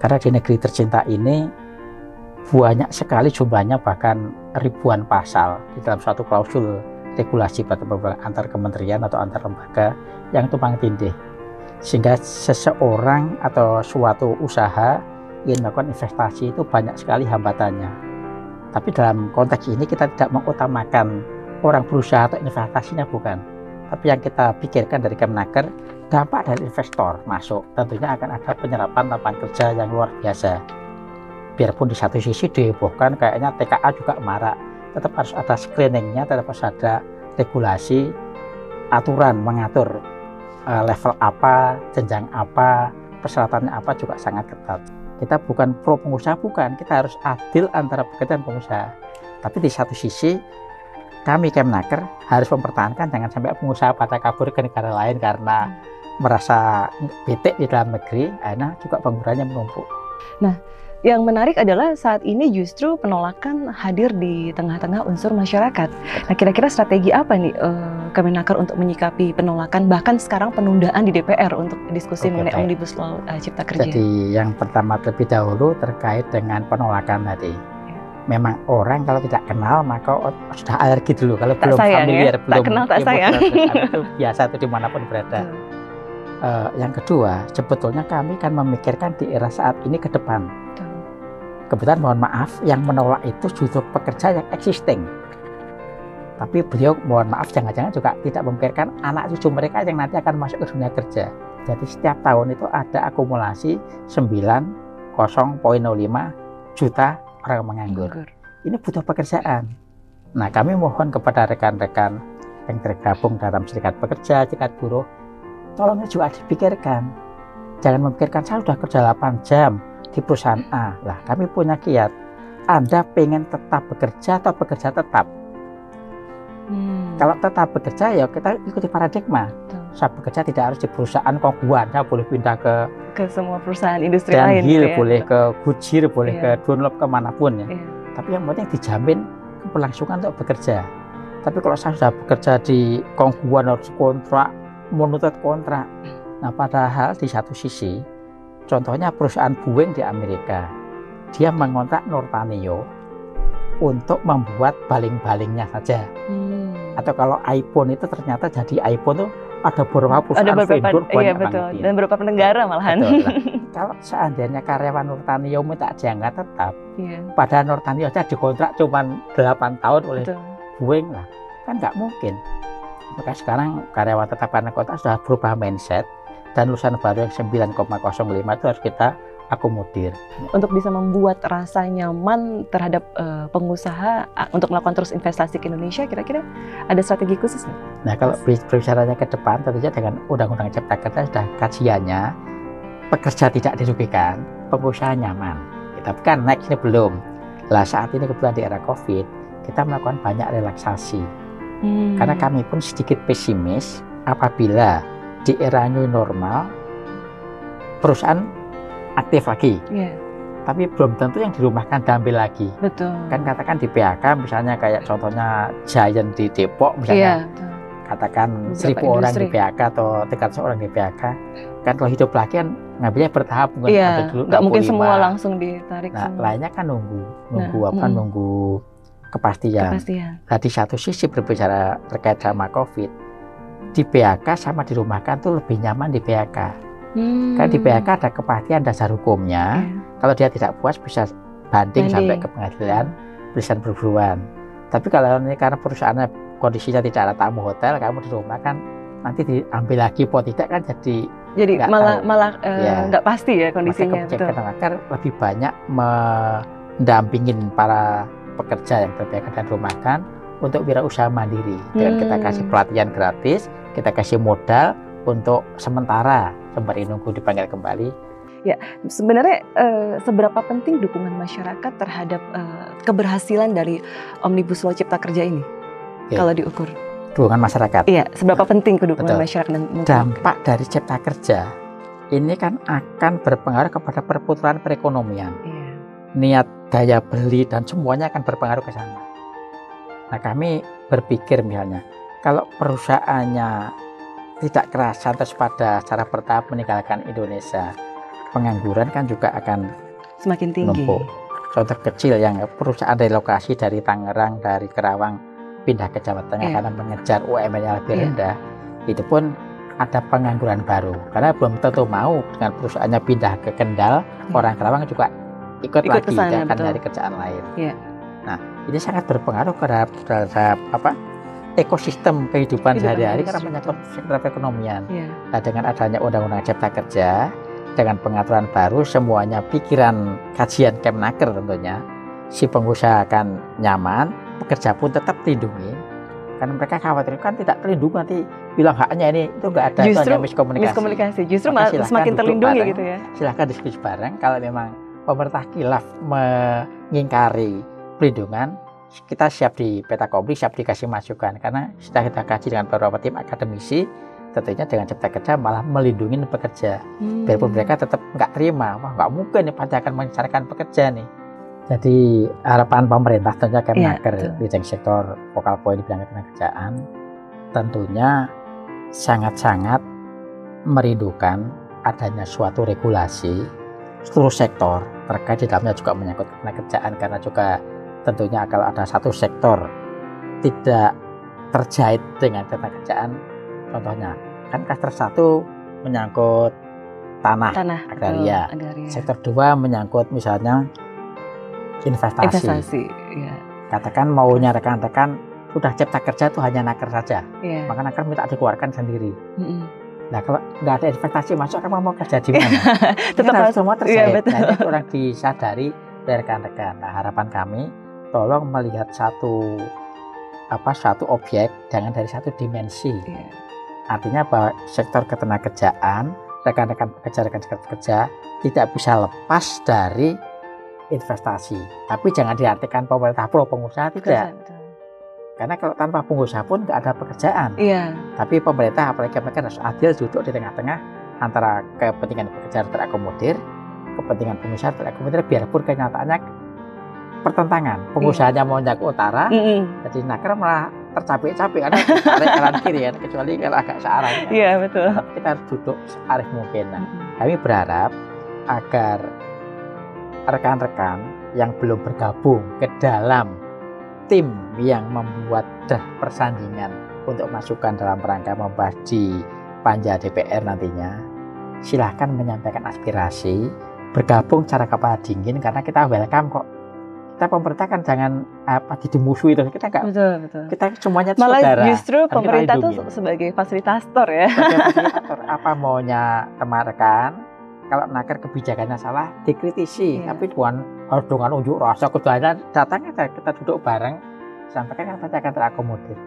Karena di negeri tercinta ini banyak sekali jumlahnya bahkan ribuan pasal di dalam suatu klausul regulasi antar kementerian atau antar lembaga yang tumpang tindih. Sehingga seseorang atau suatu usaha ingin melakukan investasi itu banyak sekali hambatannya. Tapi dalam konteks ini kita tidak mengutamakan orang berusaha atau investasinya bukan tapi yang kita pikirkan dari Kemenaker dampak dari investor masuk tentunya akan ada penyerapan lapangan kerja yang luar biasa. Biarpun di satu sisi dihebohkan kayaknya TKA juga marak. Tetap harus ada screeningnya tetap harus ada regulasi aturan mengatur uh, level apa jenjang apa persyaratannya apa juga sangat ketat. Kita bukan pro pengusaha bukan. Kita harus adil antara pekerja dan pengusaha. Tapi di satu sisi kami Kemnaker harus mempertahankan jangan sampai pengusaha pada kabur ke negara lain karena merasa betek di dalam negeri, akhirnya juga penggunaannya menumpuk. Nah, yang menarik adalah saat ini justru penolakan hadir di tengah-tengah unsur masyarakat. Nah, kira-kira strategi apa nih uh, Kemenaker untuk menyikapi penolakan bahkan sekarang penundaan di DPR untuk diskusi Oke, mengenai baik. Omnibus Law uh, Cipta Kerja? Jadi yang pertama terlebih dahulu terkait dengan penolakan tadi. Ya. Memang orang kalau tidak kenal maka sudah alergi dulu kalau tak belum sayang, ya? familiar, ya? belum tak kenal tak sayang. itu biasa itu di mana pun berada. Hmm uh, yang kedua, sebetulnya kami kan memikirkan di era saat ini ke depan. Kebetulan mohon maaf, yang menolak itu justru pekerja yang existing. Tapi beliau mohon maaf jangan-jangan juga tidak memikirkan anak cucu mereka yang nanti akan masuk ke dunia kerja. Jadi setiap tahun itu ada akumulasi 9,05 juta orang menganggur. Ini butuh pekerjaan. Nah kami mohon kepada rekan-rekan yang tergabung dalam serikat pekerja, serikat buruh, tolongnya juga dipikirkan jangan memikirkan saya sudah kerja 8 jam di perusahaan A lah kami punya kiat Anda pengen tetap bekerja atau bekerja tetap hmm. kalau tetap bekerja ya kita ikuti paradigma Tuh. Saya bekerja tidak harus di perusahaan kongguan saya boleh pindah ke ke semua perusahaan industri Dan lain gitu ya. boleh ke Goodyear boleh yeah. ke Dunlop ke mana pun ya yeah. tapi yang penting dijamin keberlangsungan untuk bekerja tapi kalau saya sudah bekerja di kongguan harus kontrak menuntut kontrak. Nah, padahal di satu sisi, contohnya perusahaan Boeing di Amerika, dia mengontrak Nortanio untuk membuat baling-balingnya saja. Hmm. Atau kalau iPhone itu ternyata jadi iPhone tuh ada beberapa perusahaan ada beberapa, vendor banyak iya, betul. Dan beberapa penegara malahan. Betul, kalau seandainya karyawan Nortanio minta diangkat tetap, yeah. pada Nortanio saja dikontrak cuma 8 tahun oleh betul. Boeing lah, kan nggak mungkin maka sekarang karyawan tetap karena kota sudah berubah mindset dan lulusan baru yang 9,05 itu harus kita akomodir. Untuk bisa membuat rasa nyaman terhadap uh, pengusaha uh, untuk melakukan terus investasi ke Indonesia, kira-kira ada strategi khusus nih? Nah, kalau berbicaranya ke depan, tentunya dengan Undang-Undang Cipta Kerja sudah kajiannya, pekerja tidak dirugikan, pengusaha nyaman. Tapi kan next ini belum. Lah saat ini kebetulan di era COVID, kita melakukan banyak relaksasi Hmm. Karena kami pun sedikit pesimis apabila di era new normal perusahaan aktif lagi. Yeah. Tapi belum tentu yang dirumahkan diambil lagi. Betul. Kan katakan di PHK misalnya kayak contohnya Giant di Depok misalnya. Yeah. Katakan seribu orang di PHK atau 300 orang di PHK. Kan kalau hidup lagi kan ngambilnya bertahap yeah. dulu nggak mungkin semua langsung ditarik nah semua. lainnya kan nunggu nunggu nah, apa mm. nunggu kepastian. kepastian. Nah, di satu sisi berbicara terkait sama COVID, di PHK sama di dirumahkan tuh lebih nyaman di PHK. Hmm. Karena di PHK ada kepastian dasar hukumnya. Yeah. Kalau dia tidak puas bisa banding, banding. sampai ke pengadilan, tulisan perburuan. Tapi kalau ini karena perusahaannya kondisinya tidak ada tamu hotel, kamu di rumah kan nanti diambil lagi po tidak kan jadi jadi malah tahu. malah uh, ya. nggak pasti ya kondisinya. Maka lebih banyak mendampingin para pekerja yang terbiakan dan rumahkan untuk wirausaha mandiri. Dan hmm. kita kasih pelatihan gratis, kita kasih modal untuk sementara sembari nunggu dipanggil kembali. Ya, sebenarnya eh, seberapa penting dukungan masyarakat terhadap eh, keberhasilan dari Omnibus Law Cipta Kerja ini? Ya. Kalau diukur. Dukungan masyarakat. Iya, seberapa penting dukungan masyarakat dan dampak dari Cipta Kerja ini kan akan berpengaruh kepada perputaran perekonomian. Iya. Niat daya beli dan semuanya akan berpengaruh ke sana. Nah kami berpikir misalnya kalau perusahaannya tidak kerasan terus pada cara bertahap meninggalkan Indonesia pengangguran kan juga akan semakin tinggi. numpuk. Contoh kecil yang perusahaan relokasi dari Tangerang, dari Kerawang pindah ke Jawa Tengah Iya. karena mengejar UMR yang lebih Iya. rendah, itu pun ada pengangguran baru. Karena belum tentu mau dengan perusahaannya pindah ke Kendal, Iya. orang Kerawang juga ikut, Ikut lagi ke sana, dia akan betul. dari kerjaan lain. Iya. Nah, ini sangat berpengaruh terhadap, terhadap apa ekosistem kehidupan sehari-hari karena menyangkut sektor perekonomian. Iya. Nah, dengan adanya Undang-Undang Cipta Kerja, dengan pengaturan baru, semuanya pikiran kajian Kemnaker tentunya, si pengusaha akan nyaman, pekerja pun tetap dilindungi. Karena mereka khawatir kan tidak terlindungi nanti bilang haknya ini itu nggak ada itu Justru hanya miskomunikasi. Miskomunikasi justru Maka semakin terlindungi bareng. gitu ya. Silahkan diskusi bareng. Kalau memang pemerintah kilaf mengingkari pelindungan, kita siap di peta kompli, siap dikasih masukan. Karena sudah kita kaji dengan beberapa tim akademisi, tentunya dengan cipta kerja malah melindungi pekerja. Hmm. biarpun mereka tetap nggak terima wah nggak mungkin nih pasti akan mencarikan pekerja nih jadi harapan pemerintah tentunya Kemnaker betul. di sektor vokal point di bidang ketenagakerjaan tentunya sangat-sangat merindukan adanya suatu regulasi seluruh sektor terkait di dalamnya juga menyangkut ketenagakerjaan karena juga tentunya kalau ada satu sektor tidak terjait dengan ketenagakerjaan contohnya kan klaster satu menyangkut tanah Tanah betul, agraria. agraria. sektor dua menyangkut misalnya investasi. Investasi. Iya. Katakan maunya rekan-rekan sudah cipta kerja itu hanya naker saja, Iya. maka naker minta dikeluarkan sendiri. Mm-mm. Nah kalau nggak ada investasi masuk kan mau kerja di mana? Tetap harus semua iya, terkait. betul. Nah, kurang disadari dari rekan-rekan. Nah harapan kami tolong melihat satu apa satu objek jangan dari satu dimensi. Iya. Artinya bahwa sektor ketenagakerjaan, rekan-rekan pekerja, rekan rekan pekerja tidak bisa lepas dari investasi. Tapi jangan diartikan pemerintah pro pengusaha tidak. Betul. Karena kalau tanpa pengusaha pun nggak ada pekerjaan. Iya. Tapi pemerintah apalagi mereka harus adil duduk di tengah-tengah antara kepentingan pekerja terakomodir, kepentingan pengusaha terakomodir, biarpun kenyataannya pertentangan. Pengusahanya maunya ke utara, Mm-mm. jadi naker malah tercapek-capek karena tarik kanan kiri kan, kecuali kalau agak searah. kan. Iya betul. Tapi kita harus duduk searif mungkin. Nah, Mm-mm. kami berharap agar rekan-rekan yang belum bergabung ke dalam tim yang membuat dah persandingan untuk masukan dalam rangka membahas di panja DPR nantinya silahkan menyampaikan aspirasi bergabung cara kepala dingin karena kita welcome kok kita pemerintah kan jangan apa dimusuhi terus kita enggak Betul betul. kita semuanya itu Malah saudara justru kita pemerintah tuh lindungi. sebagai fasilitator ya. sebagai fasilitator apa maunya teman rekan kalau naker kebijakannya salah dikritisi Iya. tapi bukan harus dengan unjuk rasa keduanya datang aja kita duduk bareng sampaikan yang akan terakomodir